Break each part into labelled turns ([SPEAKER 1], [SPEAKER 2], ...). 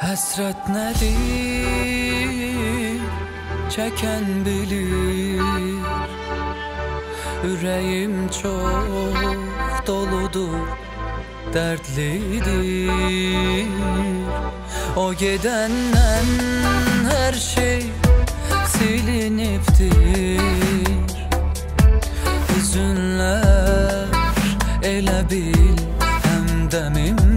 [SPEAKER 1] Hasret nedir? Çeken bilir. Yüreğim çok doludur dertlidir. O gidenden her şey siliniptir. Hüzünler ele bil hem demimdir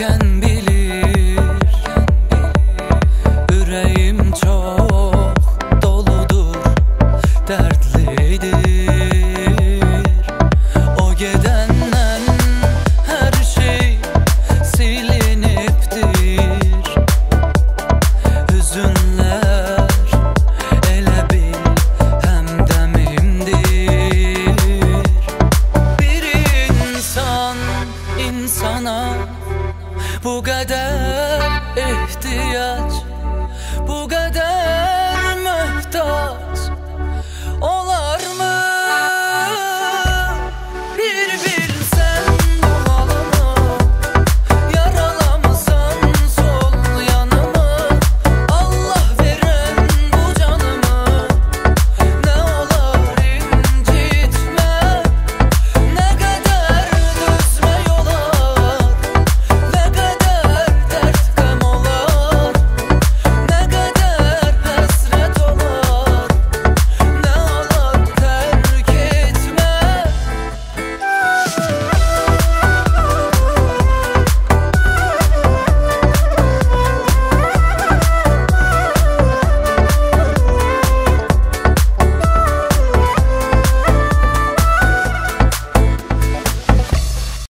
[SPEAKER 1] Çeken bilir. Yüreğim çok doludur Dertlidir. O gidenden her şey siliniptir. Hüzünler ele bil hem demimdir Bir insan insana Bu qədər ehtiyac, bu qədər